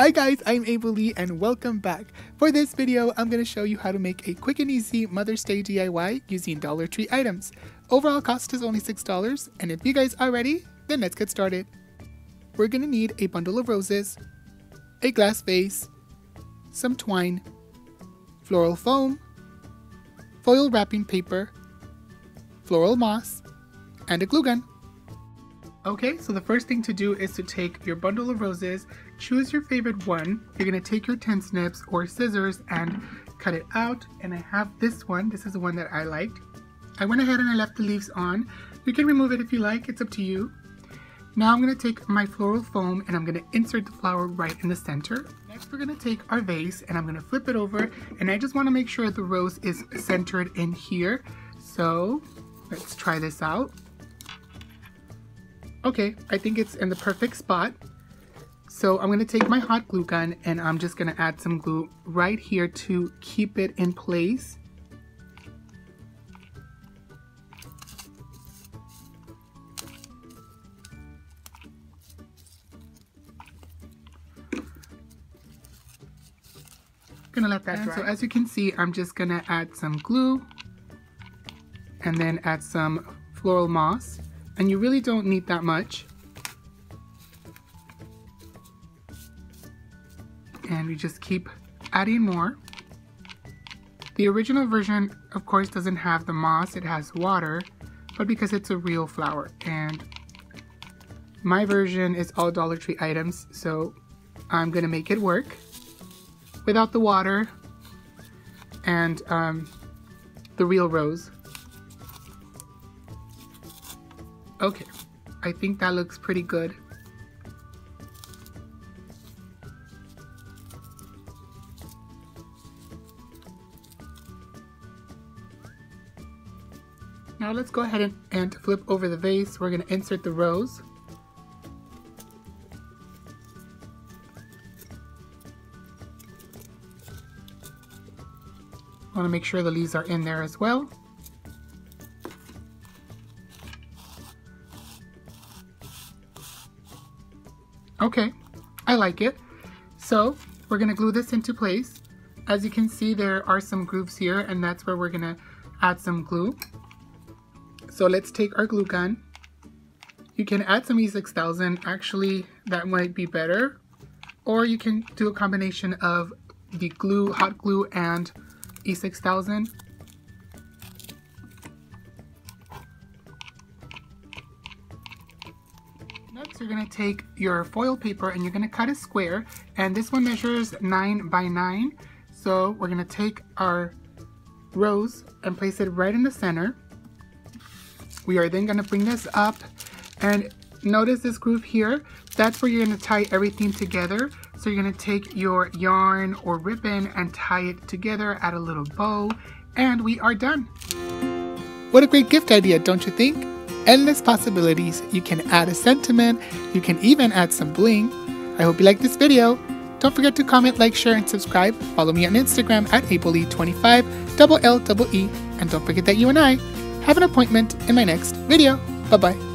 Hi guys, I'm Abel Lee and welcome back. For this video, I'm going to show you how to make a quick and easy Mother's Day DIY using Dollar Tree items. Overall cost is only $6 and if you guys are ready, then let's get started. We're going to need a bundle of roses, a glass vase, some twine, floral foam, foil wrapping paper, floral moss, and a glue gun. Okay, so the first thing to do is to take your bundle of roses, choose your favorite one. You're to take your tin snips or scissors and cut it out. And I have this one. This is the one that I liked. I went ahead and I left the leaves on. You can remove it if you like. It's up to you. Now I'm to take my floral foam and I'm to insert the flower right in the center. Next we're to take our vase and I'm to flip it over and I just want to make sure the rose is centered in here. So let's try this out. Okay, I think it's in the perfect spot. So I'm gonna take my hot glue gun and I'm just gonna add some glue right here to keep it in place. Gonna let that dry. So as you can see, I'm just gonna add some glue and then add some floral moss and you really don't need that much. And we just keep adding more. The original version, of course, doesn't have the moss, it has water, but because it's a real flower. And my version is all Dollar Tree items, so I'm gonna make it work without the water and um, the real rose. Okay, I think that looks pretty good. Now let's go ahead and, and flip over the vase. We're going to insert the rose. want to make sure the leaves are in there as well. Okay, I like it. So we're gonna glue this into place. As you can see, there are some grooves here and that's where we're gonna add some glue. So let's take our glue gun. You can add some E6000, actually that might be better. Or you can do a combination of the glue, hot glue and E6000. Next, you're to take your foil paper and you're to cut a square. And this one measures 9 by 9. So we're to take our rose and place it right in the center. We are then to bring this up and notice this groove here. That's where you're to tie everything together. So you're to take your yarn or ribbon and tie it together, add a little bow, and we are done. What a great gift idea, don't you think? Endless possibilities. You can add a sentiment, you can even add some bling. I hope you liked this video. Don't forget to comment, like, share, and subscribe. Follow me on Instagram at Abellee25, double L, double E, and don't forget that you and I have an appointment in my next video. Bye bye.